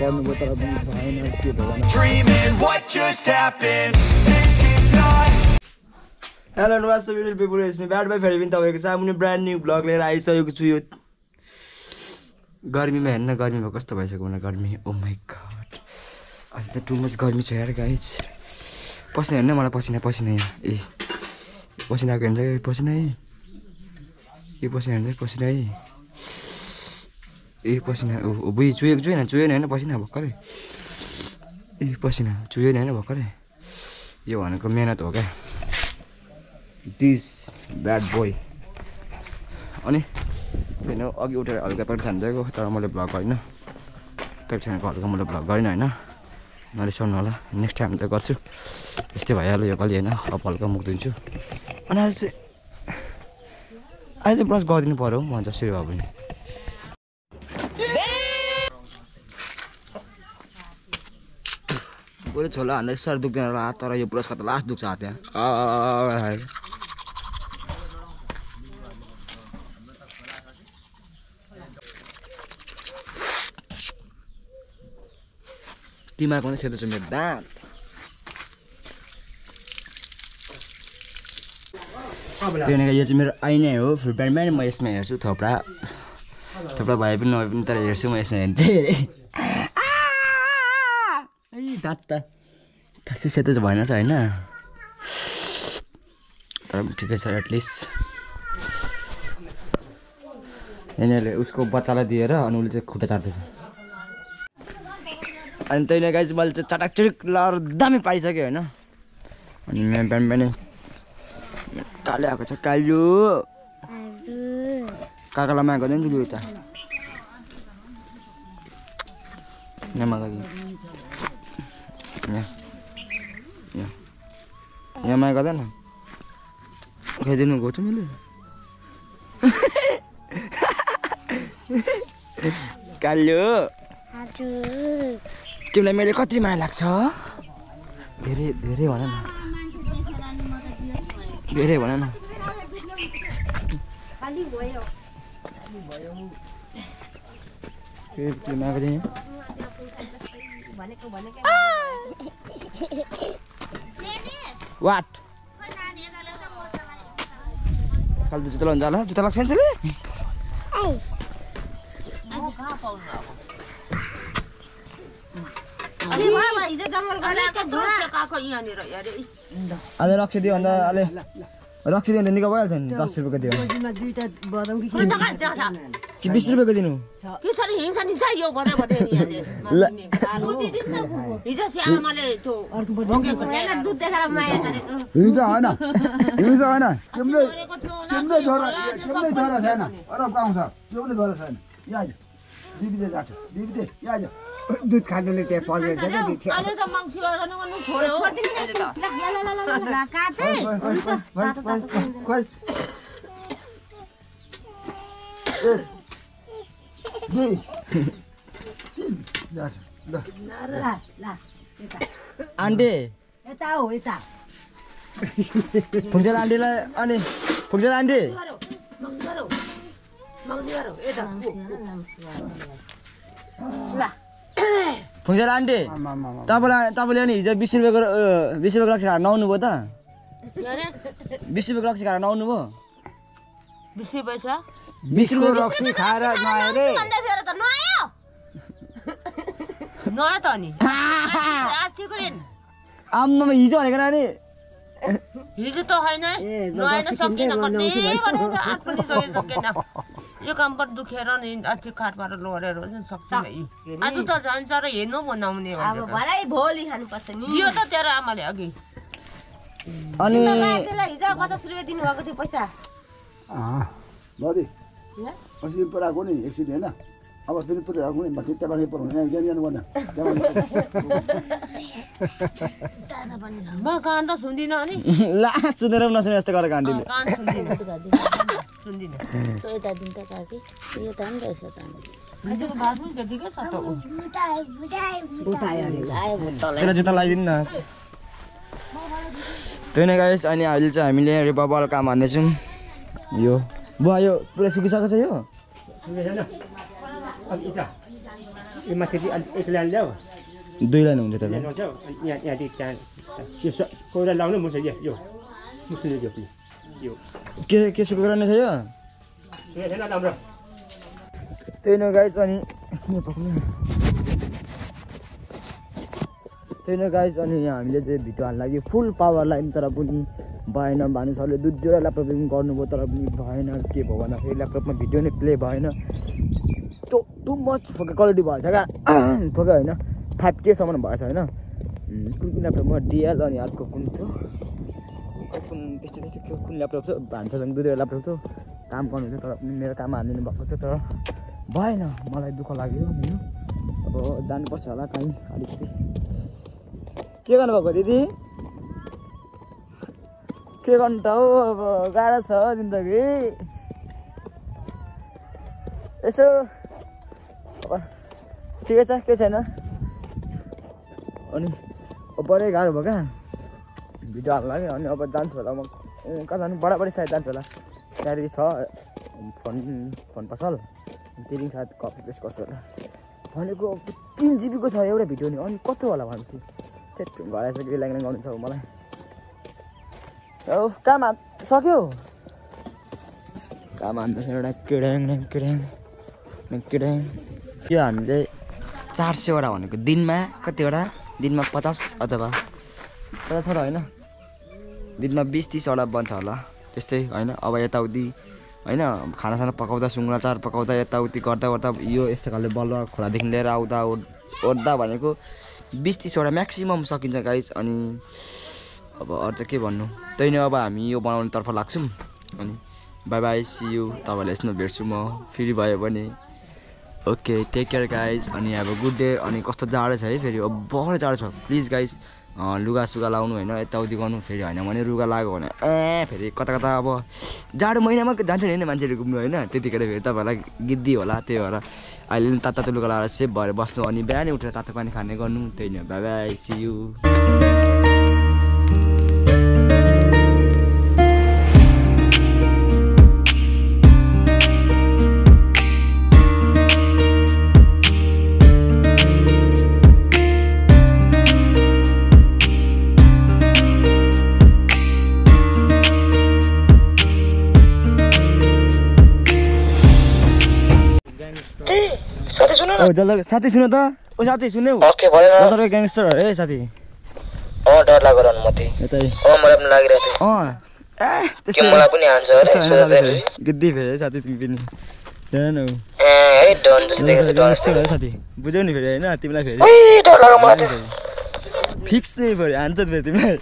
गर्नुभयो तर पनि भएन के not हेलो नमस्ते ब्याड बाई फेरि पनि तपाईँको सामुने ब्रान्ड न्यू ब्लग लिएर आइसकेको छु यो गर्मीमा हेर्न गर्मीमा कस्तो भइसक्यो भने गर्मी? ओ माई गड आज त टु मच गर्मी छ यार गाइज पसिना हेर्नु मलाई पसिना पसिना ए पसिना आएको हेर्दै पसिना है। के पसिना हेर्दै पसिना है। ए पसिना ओ बुइ चुहेको चुहेन चुहेन होइन पसिना भर्खरै ए पसिना चुहेन होइन भर्खरै यो भनेको मेहनत हो क्या दिस ब्याड बोय अनि होइन अघि उठेर हल्का पेट खानु तर मैले भ्लग गरिनँ पेट हल्का मैले भ्लग गरिनँ होइन नरिसाउनु होला नेक्स्ट टाइम त गर्छु यस्तै भइहाल्यो यो पालि होइन अब हल्का मुख दिन्छु अनि अहिले चाहिँ अहिले चाहिँ ब्रस गरिदिनु पऱ्यो म जसरी भए पनि पुरै छोला हान्दा साह्रो दुख्दैन होला तर यो ब्रसको त लास्ट दुख्छ हात त्यहाँ आ, तिमीहरूको पनि सेतो छ मेरो दाँत त्यो भनेको यो चाहिँ मेरो ऐनै हो फुल प्यान्टमा म यसमा हेर्छु थोप्रा थोप्रा भए पनि नभए पनि तर हेर्छु म यसमा हेर्नु धेरै है दाँत त खासै सेतो चाहिँ भएन छ होइन। तर पनि ठिकै छ एटलिस्ट यिनीहरूले उसको बच्चालाई दिएर अनि उसले चाहिँ खुट्टा चाट्दैछ। अनि त्यही गाई चाहिँ मैले चाहिँ चटाक लाएर दामी पाइसकेँ होइन। अनि मेरो बिहान बिहानै काले आएको छ। कालो काकालाई माया गर्दैन नि त मागा यहाँ यहाँ यहाँ माया गर्दैन खाइदिनु गएको छ मैले कालो तिमीलाई मैले कति माया लाग्छ? धेरै धेरै भन न। धेरै भन न। के के मागेको थिएँ वाट फाल्तु जुत्ता लाउनु जाला जुत्ता लाग्छ सेन्सले अहिले रक्सी दियो भन्दा अहिले रक्सी दियो भने त निको भइहाल्छ नि दस रुपियाँको दियो कि बिस रुपियाँको दिनु त्यसरी हिँड्छ नि यो हिजो होइन हिँड्छ होइन तिम्रै तिम्रै छोरा तिम्रै छोरा छैन अरब आउँछ त्यो पनि छोरा छैन यहाँ आइज दे यहाँ आइज दुध त्यहाँ अहिले आन्टी फुङ्चेल आन्टीलाई अनि फुङ्चेल आन्टी फुङ्चेल आन्टी तपाईँलाई तपाईँले अनि हिजो बिस रुपियाँको बिस रुपियाँको रक्सी खाएर नआउनु भयो त बिस रुपियाँको रक्सी खाएर नआउनु भयो बिस पैसा? बिस रुपियाँ रक्सी खाएर नआयो रे भन्दै थियो र त नआयो नआयो त अनि। अस्तिको दिन आम्मामा हिजो भनेको नानी हिजो त होइन। कति सकेन यो काम पनि दुखेर नि खाटबाट सक्छौँ आज त जान्छ र हेर्नु बनाउने अब भरै भोलि खानुपर्छ नि। यो त तेरो आमाले अघि। अनि हिजो पचास रुपियाँ दिनुभएको थियो पैसा। बदी अस्ति पराएको नि एकछिन होइन अब फेरि पुऱ्याएको नि माथि त्यहाँ माथि पऱ्याउनु यहाँ जानु माथि म कान त सुन्दिनँ अनि ला सुनेर पनि नसुने जस्तो गरेको आन्टीले सुन्दिनँ सुन्दिनँ यता दिन्छ काकी यो त पनि रहेछ त त जुत्ता लगाइदिनु न त्यही नै गाइस अनि अहिले चाहिँ हामीले रिपबल काम हान्दैछौँ यो बुवा यो पुरा सुकिसकेको छ यो माथि एक लाइन ल्याऊ दुई लाइन हुन्छ यहाँ यहाँदेखि त्यहाँ त्यो स कोइरा लाउनु मुसा यो यो मुसुले यो पनि यो के के सुको गर्ने छ यो त्यही न गाइज अनि त्यही न गाइज अनि यहाँ हामीले चाहिँ भिडियो हाल्नु लागि फुल पावर लाइन तर पनि भएन। भानु दुई दुईवटा ल्यापटपदेखि गर्नुभयो तर पनि भएन। के भयो भन्दाखेरि ल्यापटपमा भिडियो नै प्ले भएन। टो टु मच फोके क्वालिटी भएछ क्या। फोके होइन। फाइभ केसम्म भएछ होइन। कुन कुन ल्यापटपमा डिएल अनि अर्को कुन थियो? कुन त्यस्तै त्यस्तै कुन ल्यापटप थियो भान्सासँग दुई दुईवटा ल्यापटप थियो काम गर्नु थियो तर पनि मेरो काम हानिदिनु भएको थियो तर भएन। मलाई दुःख लाग्यो होइन। अब जानुपर्छ होला कहीँ अलिकति। के गर्नुभएको दिदी? के गर्नु त हौ अब गाह्रो छ जिन्दगी। यसो ठिकै छ के छैन। अनि बढी गाह्रो भयो क्या। भिडियो हाल्नु लाग्यो अनि अब जान्छु होला म। कहाँ जानु बडाबडी सायद जान्छु होला। त्यहाँनिर छ फोन फोन पसल। त्यही सायद कपी पेस्ट गर्छु होला। भनेको तिन जिबीको छ एउटा भिडियो नि अनि कत्रो होला भनेपछि? त्यति घर आइसक्यो गर्नु छ मलाई। काम हात सक्यो? काम हान्दैछ एउटा किड्याङ ड्याङ किड्याङ ड्याङ किड्याङ। यो हामीले चार सयवटा भनेको दिनमा कतिवटा? दिनमा पचास अथवा पचासवटा होइन? दिनमा बिस तिसवटा बन्छ होला। त्यस्तै होइन अब यताउति होइन खानासाना पकाउँदा सुँगुरा चार पकाउँदा यताउति गर्दा गर्दा यो यस्तो खाले बलुवा खोलादेखि लिएर आउँदा ओर्- ओर्दा भनेको बिस तिसवटा म्याक्सिमम् सकिन्छ गाइस अनि अब अरू त के भन्नु? त्यही नै अब हामी यो बनाउनेतर्फ लाग्छौँ। अनि बाई बाई सी यु तपाईँलाई यसमा भेट्छु म। फ्री भयो भने। ओके टेक केयर गाइज अनि अब गुड डे अनि कस्तो जाडो छ है फेरि। अब बहुत जाडो छ। प्लिज गाइज लुगा सुगा लाउनु होइन यताउति गर्नु। फेरि होइन भने रुगा लाग्यो भने ए फेरि कता कता अब जाडो महिनामा जान्छ नि होइन मान्छेहरू घुम्नु होइन? त्यतिखेर फेरि तपाईँहरूलाई गिद्दी होला त्यही भएर। अहिले पनि तातो लुगा लगाएर सेफ भएर बस्नु अनि बिहानै उठेर तातो पानी खाने गर्नु त्यही नै बाई सी यु ओ जल्दी साथी सुन त। ओ साथी सुन्यौ। जल्दी ग्याङ्स्टर हो है साथी। अँ डर लाग्यो रहनु म त्यही। यतै। अँ मलाई पनि लागिरहेको थियो। अँ ए मलाई पनि हान्छ गिद्दी फेरि है साथी तिमी पनि। हेर न ए है डन जस्तो है साथी। बुझ्यौ नि फेरि होइन? तिमीलाई फेरि। डर लाग्यो मलाई त। फिक्स नै फेरि हान्छ फेरि तिमीलाई।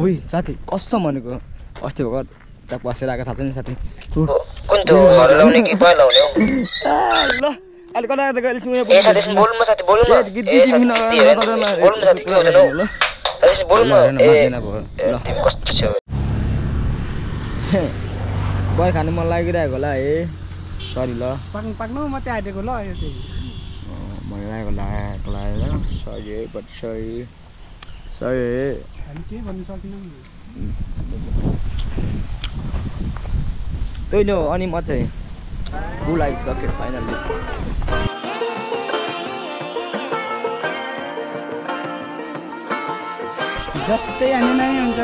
उही साथी कसम भनेको? अस्ति भएको त्यहाँ बसेर आएको थाहा छ नि साथी कुन त्यो घर लाउने कि पहिला लाउने हो ल अहिले कता म ए साथी साथी बोल्नु न तिमी साथी नगर- के हुँदैन हौ ल साथी एकछिन बोल्नु ल, हेर्न, न ए मान्दैन भयो। ए, ल। तिमी कस्तो छ गएर खानु मन लागिरहेको होला है सरी ल पाक्नु पाक्नु मात्रै आँटेको ल यो चाहिँ मन लागेको लागेको लागेर सरी है बट सरी सरी है हामी केही भन्नु सकेनौँ नि त्यही अनि म चाहिँ फुल आइसक्यो फाइनली जस्तै हामी नै हुन्छ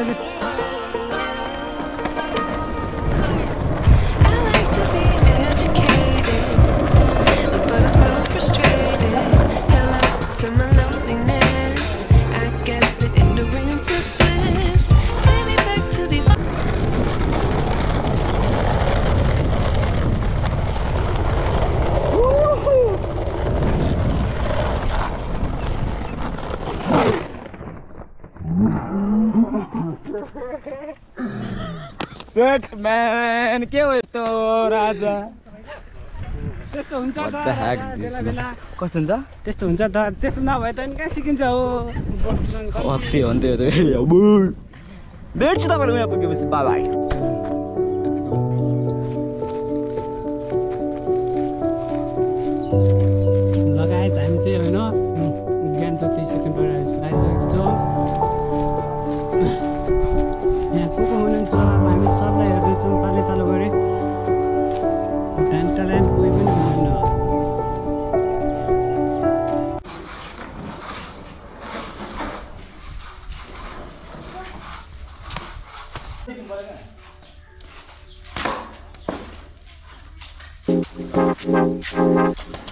to be educated, सेट म्यान के हो यस्तो राजा? त्यस्तो हुन्छ त कस्तो हुन्छ? त्यस्तो हुन्छ त त्यस्तो नभए त कहाँ सिकिन्छ हो? त्यही हो नि हो। अब। भेट्छु तपाईँहरू यहाँ पुगेपछि बाई Thank you.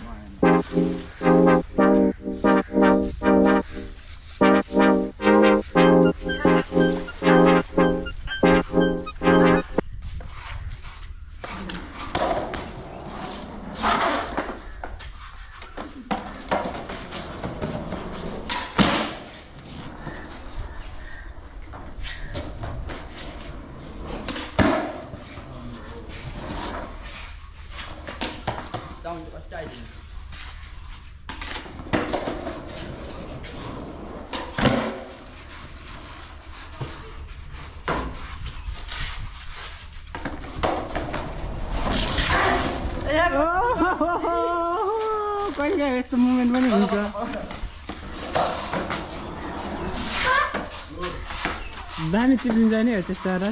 दामी चिप्लिन्छ नि हो त्यस्तो र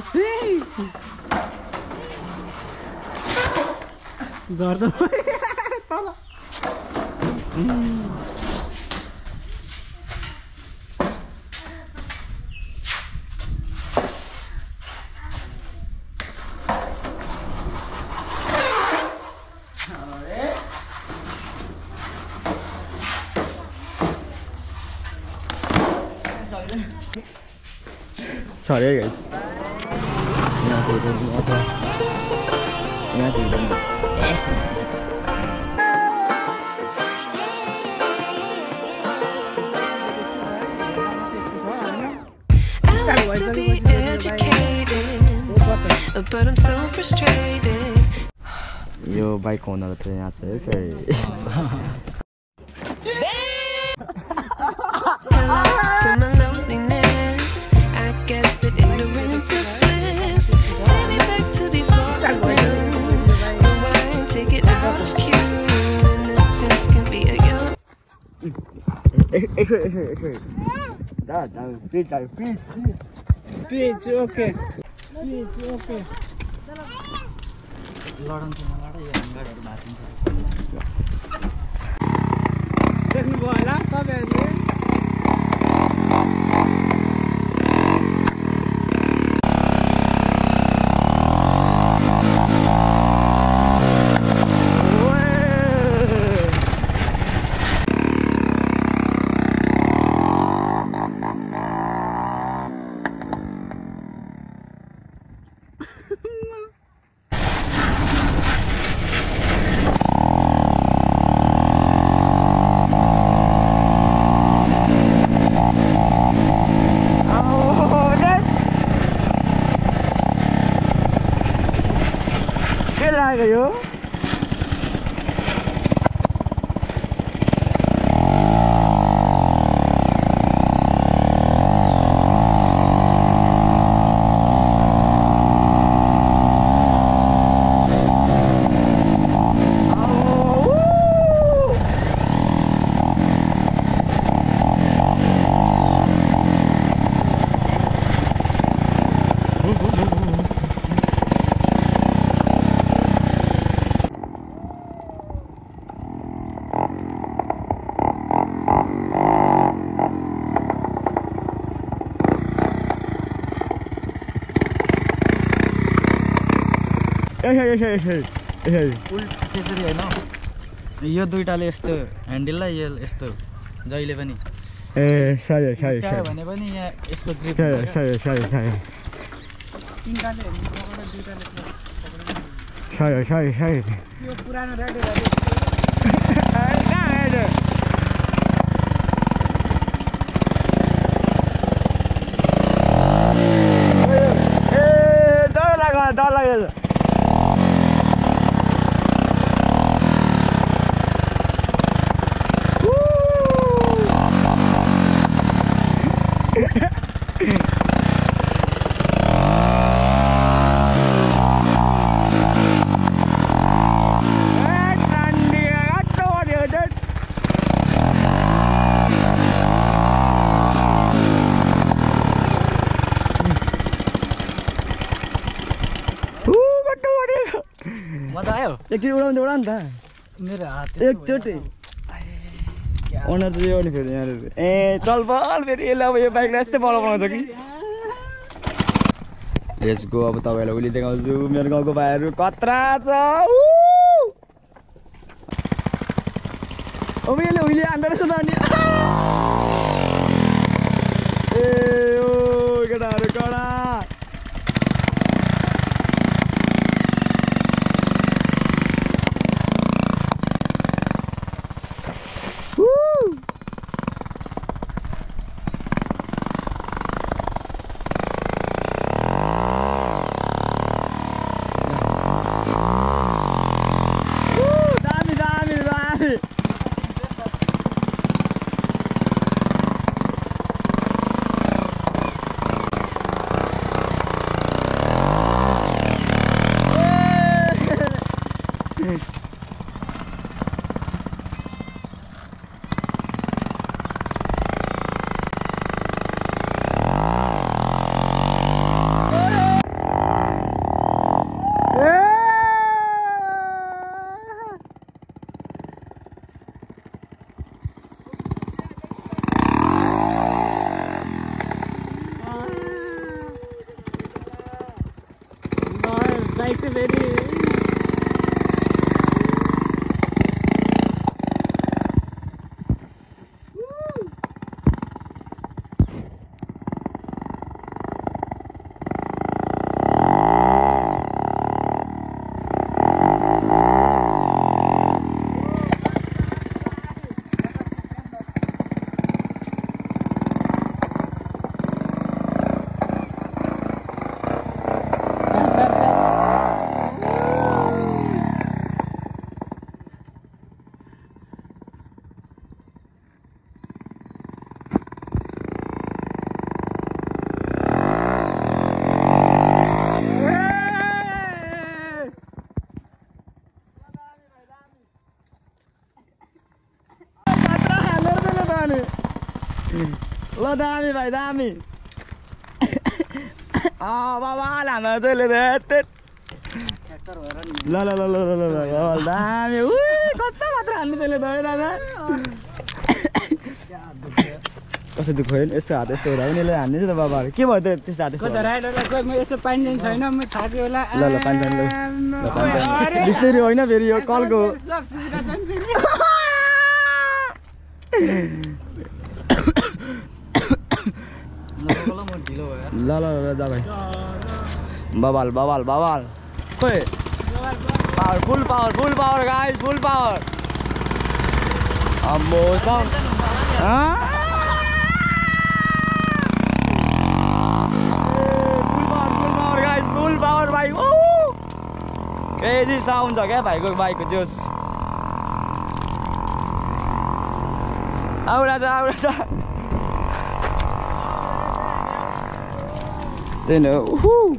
झर्छ तल I'm so frustrated. यो ओनर चाहिँ यहाँ छ है फेरि पिच ओके पिच ओके देख्नुभयो होला तपाईँहरूले के लाग्यो यो त्यसरी होइन। यो दुइटाले यस्तो ह्यान्डललाई यो यस्तो जहिले पनि। ए सही सही भने पनि यहाँ यसको ग्रिप सही सही सही। सही सही सही यो पुरानो लाग्यो डर लाग्यो मजा आयो एकचोटि उडाउँदा उडा नि त मेरो हात एकचोटि ओनर चाहिँ यो नि फेरि यहाँनिर ए चल बल फेरि यसले अब यो बाइकलाई यस्तै बल बनाउँछ कि यसको अब तपाईँहरूलाई उहिले देखाउँछु मेरो गाउँको भाइहरू कत्रा छ! अब यसले उहिले हान्दो रहेछ त अनि ए ओ केटाहरू कडा दामी भाइ दामी बाबा लामा जहिले ल ल ल ल ल ल दामी उ कस्तो मात्र हाल्नु त्यसले त दादा कस्तो दुःख होइन यस्तो हात यस्तो हुँदा पनि यसले त बाबाहरू के भयो त त्यस्तो हात यस्तो म यसो पानी छैन म होला ल ल पानी जानु होइन फेरि यो कलको सब सुविधा छ ल ल ल जा भाइ बबाल बबाल बबाल खोइ power full power full power guys full power अम्बो sound full power full power guys full power bike crazy sound छ क्या भाइको बाइकको जोस? आउरा छ आउरा छ They know. woohoo!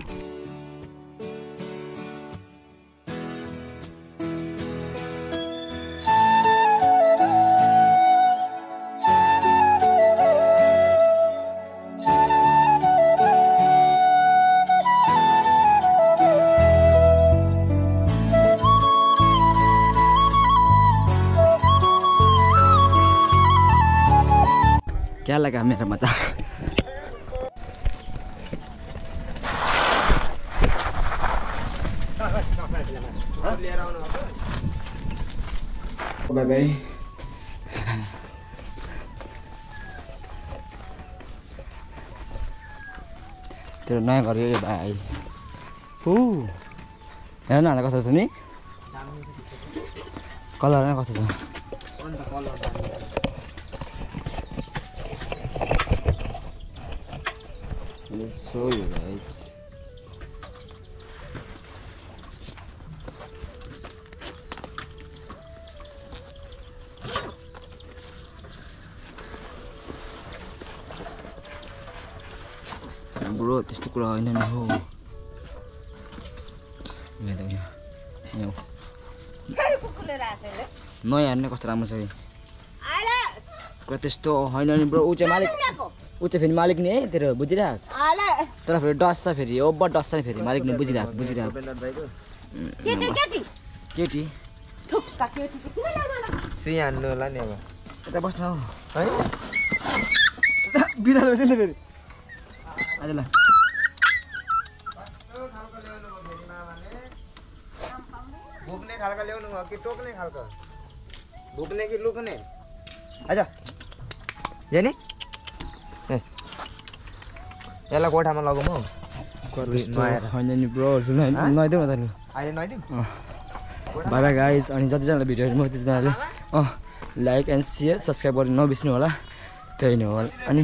क्या लगा मेरा मजाक बाई बाई तेरो नयाँ घर यो भाइ। ऊ हेर न कस्तो छ नि? कलर नै कस्तो छ? Let's show you ब्रो त्यस्तो कुरा होइन नि हो। नयाँ हेर्ने कस्तो राम्रो छ त्यस्तो होइन नि ब्रो ऊ चाहिँ मालिक ऊ चाहिँ फेरि मालिक नि है तेरो बुझिरहेको तर फेरि डस छ फेरि ओभर डस छ नि फेरि मालिक नि बुझिरहेको बुझिरहेको केटी सुई हान्नु होला नि अब यता बस्न हौ है बिरालो छ नि फेरि अहिले ल भुक्ने खालको ल्याउनु भयो कि टोक्ने खालको? भुक्ने कि लुक्ने? आइज जेनी ए। यसलाई कोठामा लगाउँ हौ? बाई बाई गाइज अनि जतिजनाले भिडियो हेर्नु त्यतिजनाले अँ लाइक एन्ड सेयर सब्सक्राइब गर्नु नबिर्सनु होला। त्यही नै हो अनि